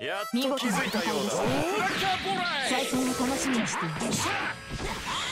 やっと気づいたようだ。最高の楽しみにしています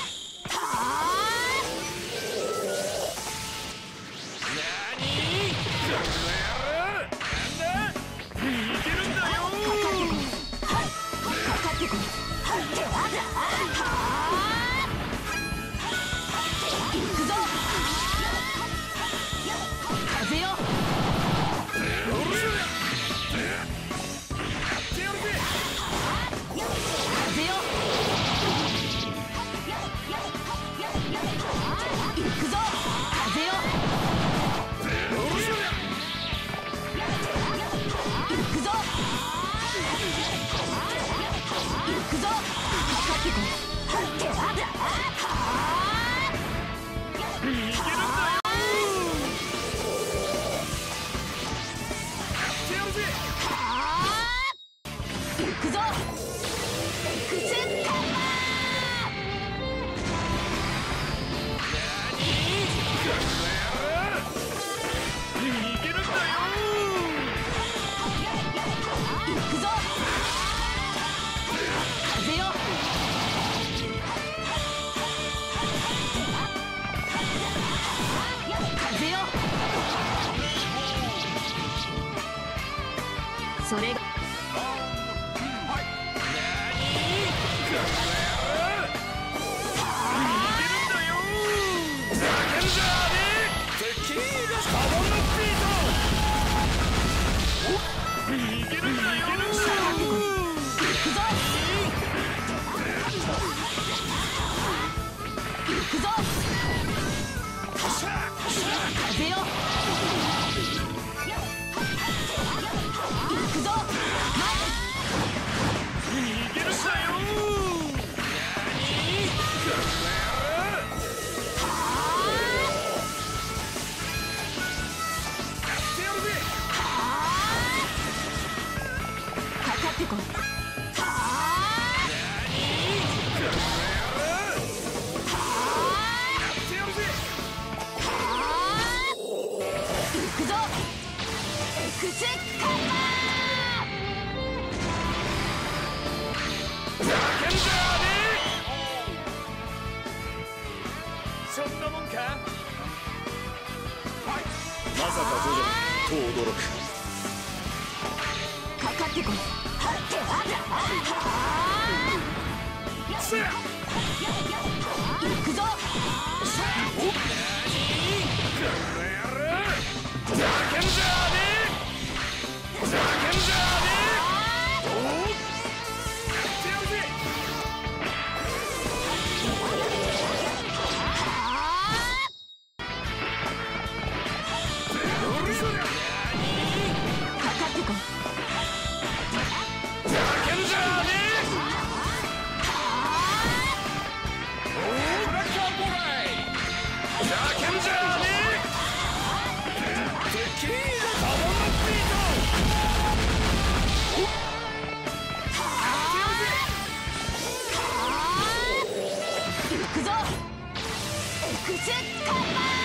それがやっ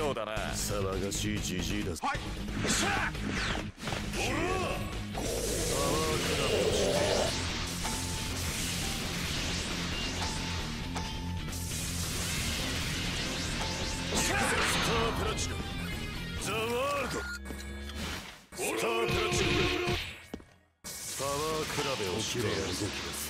ようだな。騒がしいじじいだはい。しゃスタープラチ。ナザ・ワールドスタープラチ。ナパワー比べをしろ動きです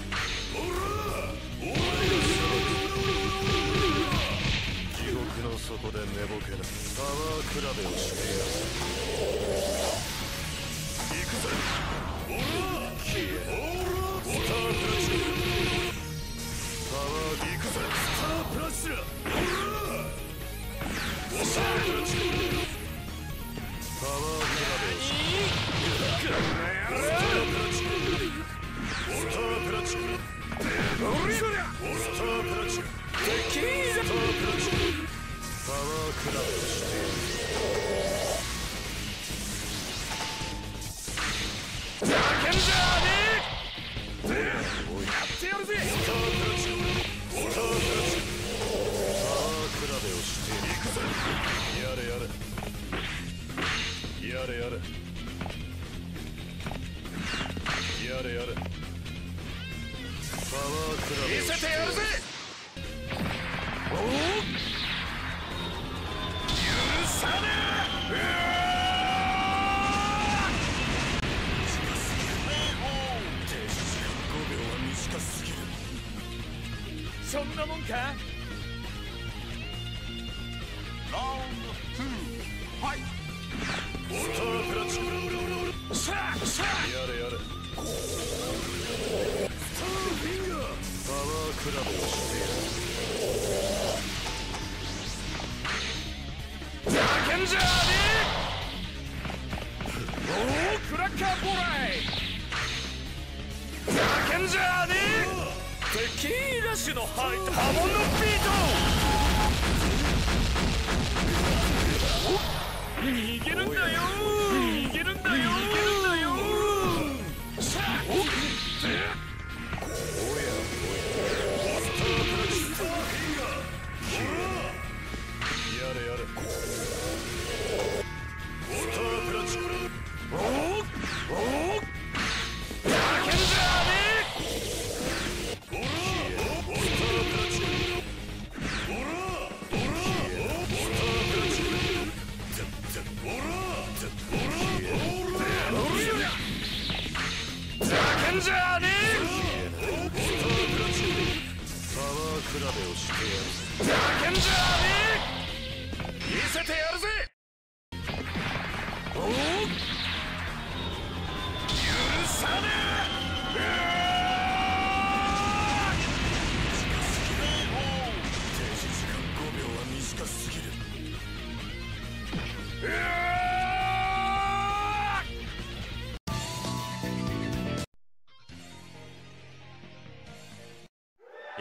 べをしてや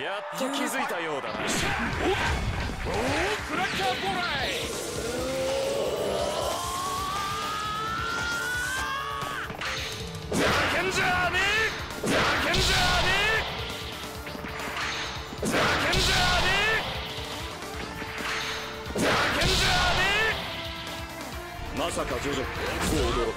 やっと気づいたようだな。おおクラッカーボライけんじゃねえけんじゃねえけんじゃねえけんじゃねえまさかジョジョう驚く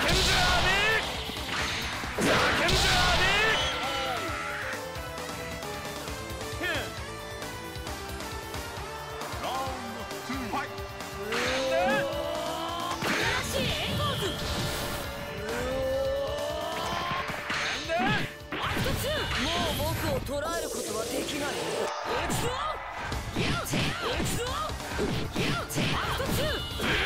捉えることはできないぞぞアクト2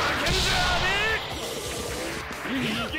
負けるんだよも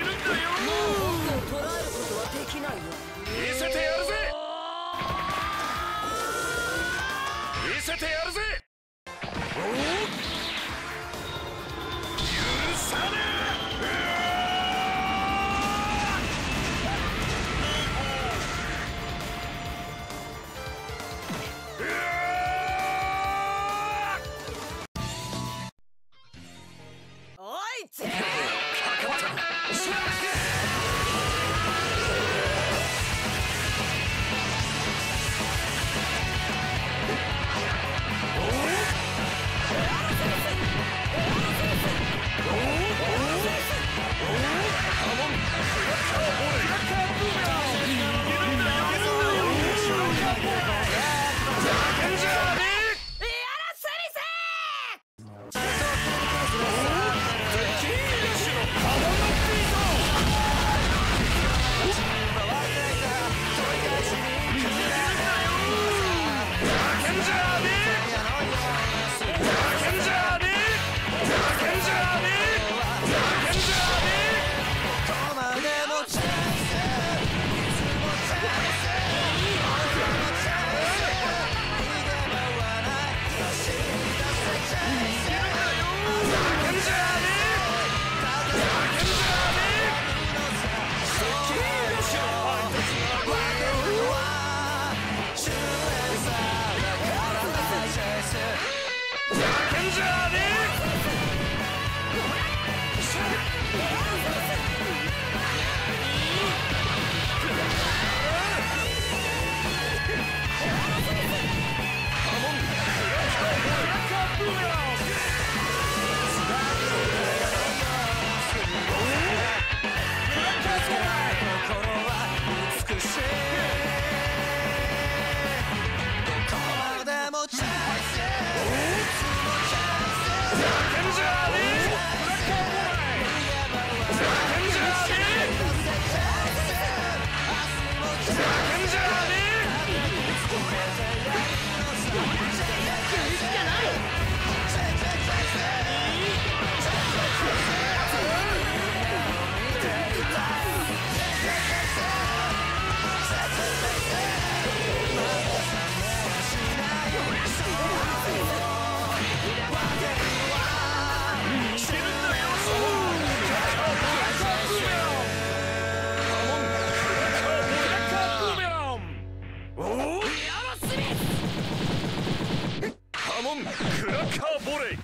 クラッカーボレー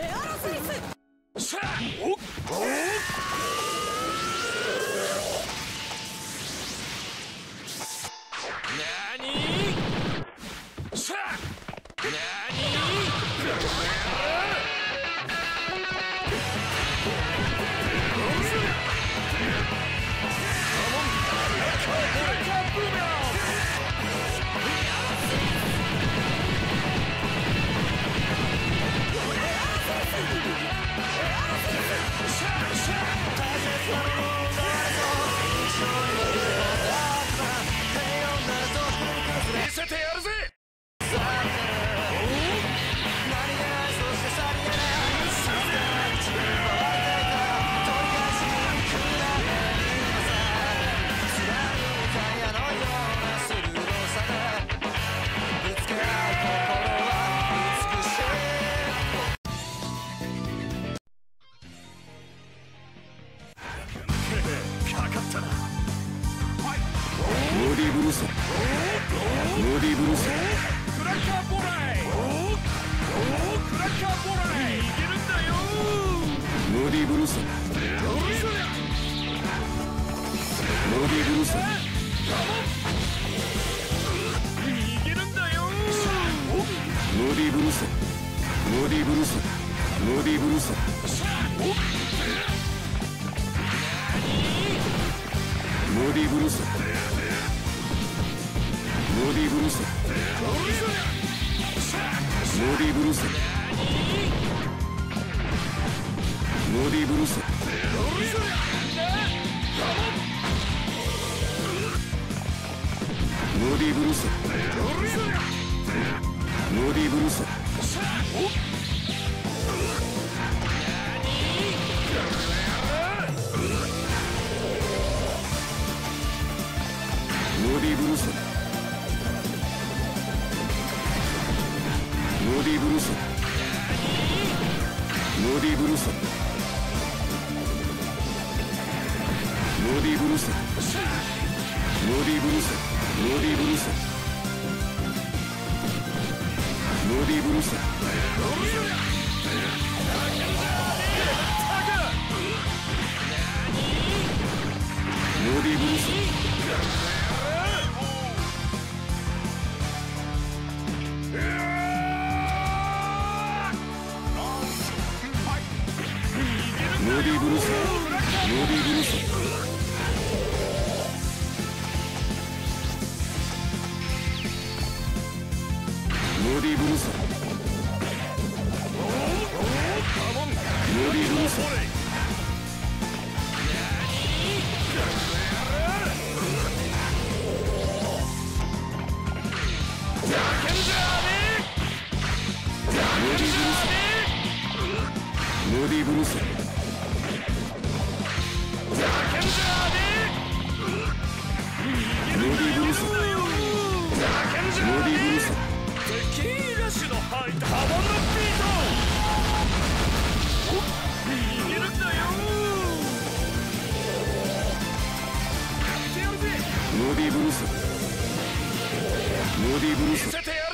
エアロスミス。さあおっおっモディブルースモディブルースディブルースディブルースディブルースディブルースディブルースディブルースノディブルースノディブルースノディブルースノディブルースノディブルースノディブルースノディブルースブルース。20. ボディーブルース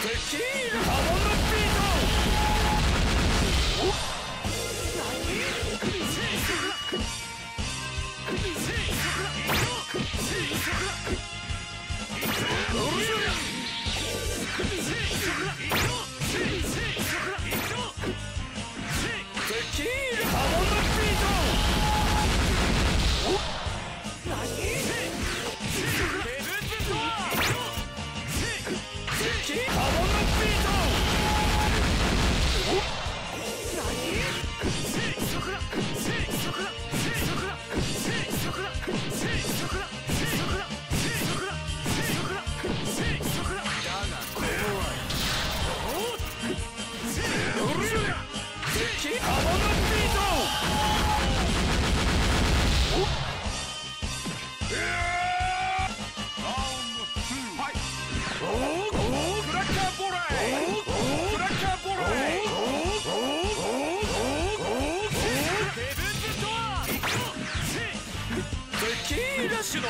Tequila! Come on the beat! 敵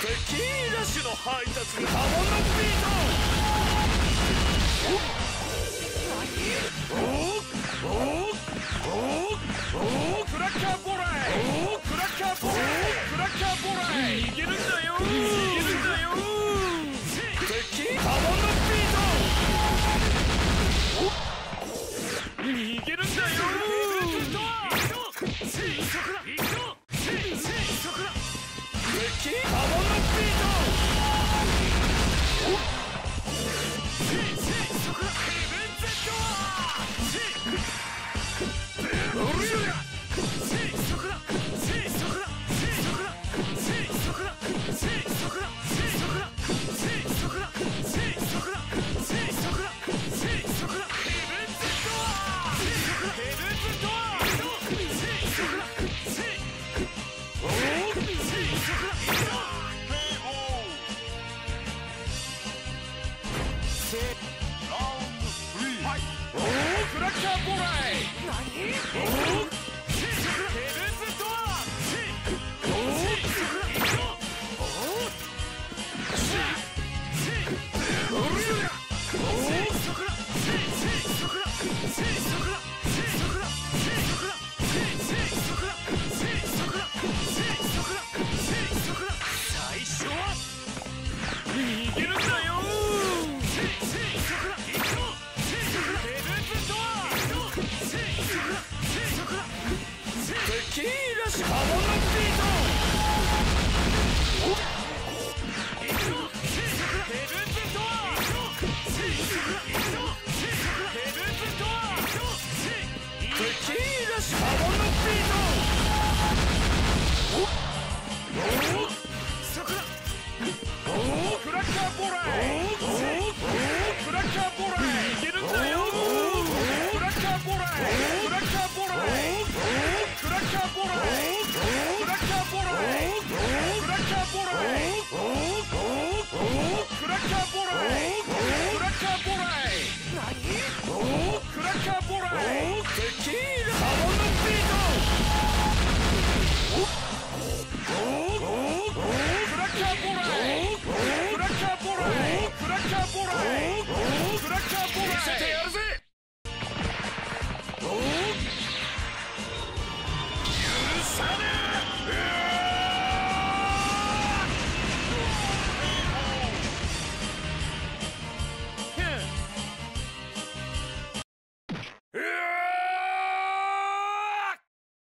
テキーラュの配達が波紋のピートおおおおクラッカーボレおクラッカーボクラッカーボー逃げるんだよ逃げるんだよ Hurry up!